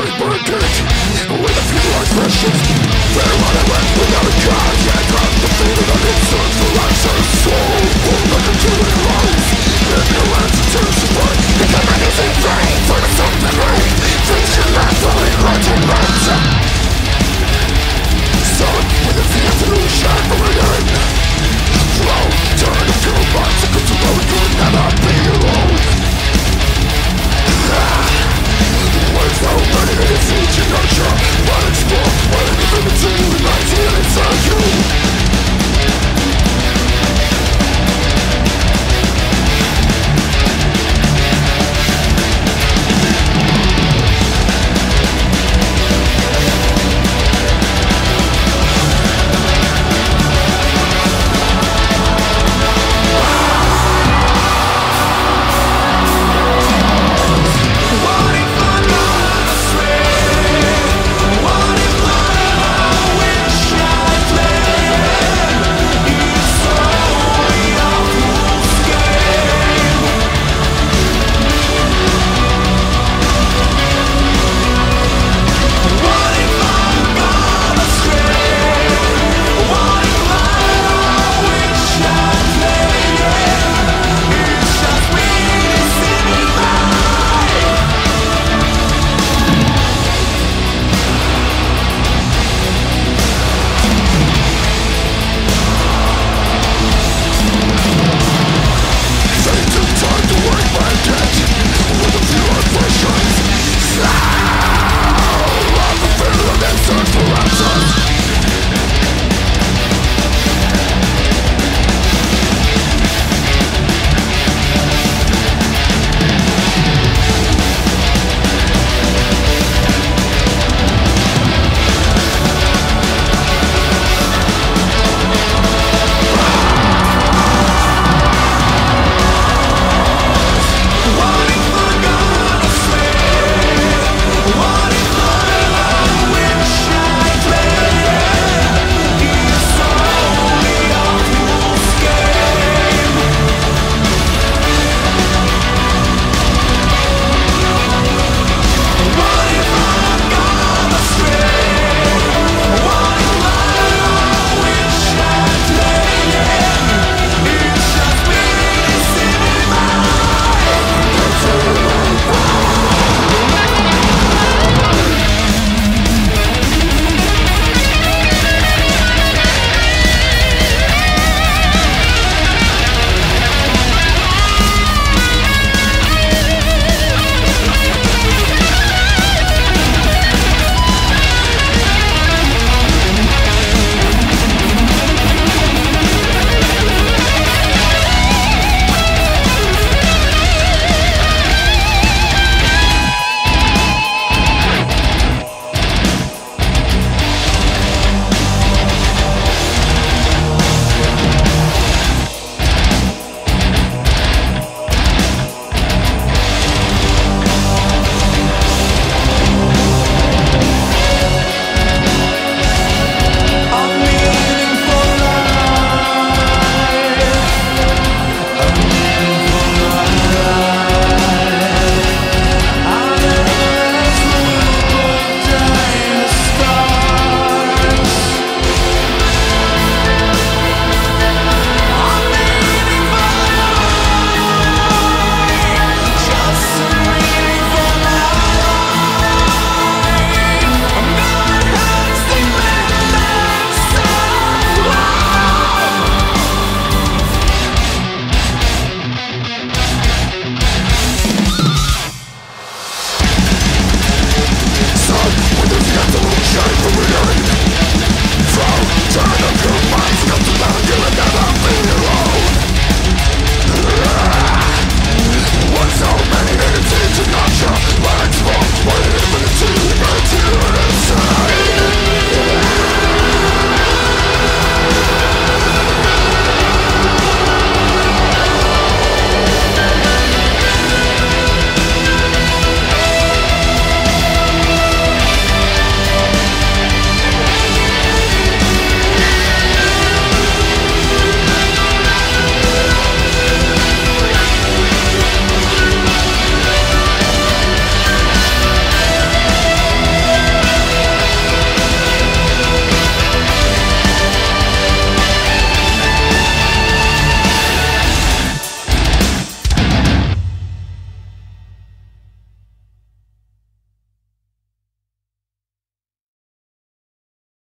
forget With a few expressions Fair what I went without a cause Yet I'm defeated on its search for answers Soul,